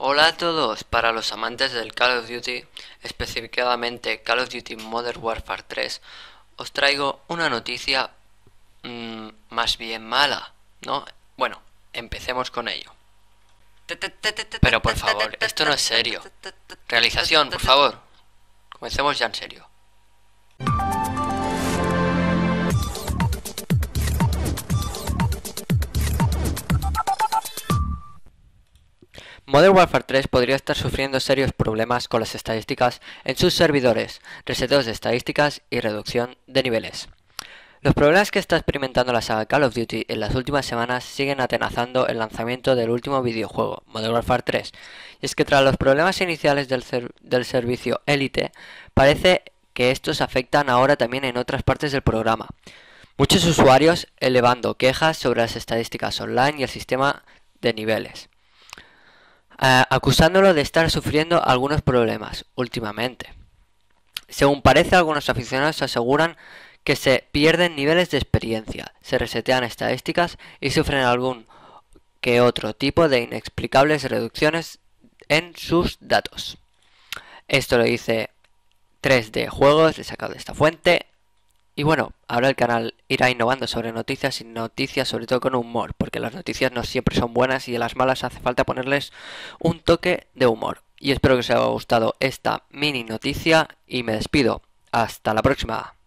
Hola a todos, para los amantes del Call of Duty, específicamente Call of Duty Modern Warfare 3, os traigo una noticia mmm, más bien mala, ¿no? Bueno, empecemos con ello. Pero por favor, esto no es serio. Realización, por favor. Comencemos ya en serio. Modern Warfare 3 podría estar sufriendo serios problemas con las estadísticas en sus servidores, reseteos de estadísticas y reducción de niveles. Los problemas que está experimentando la saga Call of Duty en las últimas semanas siguen atenazando el lanzamiento del último videojuego, Modern Warfare 3, y es que tras los problemas iniciales del, del servicio Elite, parece que estos afectan ahora también en otras partes del programa. Muchos usuarios elevando quejas sobre las estadísticas online y el sistema de niveles. Eh, acusándolo de estar sufriendo algunos problemas últimamente. Según parece, algunos aficionados aseguran que se pierden niveles de experiencia, se resetean estadísticas y sufren algún que otro tipo de inexplicables reducciones en sus datos. Esto lo dice 3D Juegos, he sacado de esta fuente, y bueno, ahora el canal irá innovando sobre noticias y noticias sobre todo con humor, porque las noticias no siempre son buenas y a las malas hace falta ponerles un toque de humor. Y espero que os haya gustado esta mini noticia y me despido. Hasta la próxima.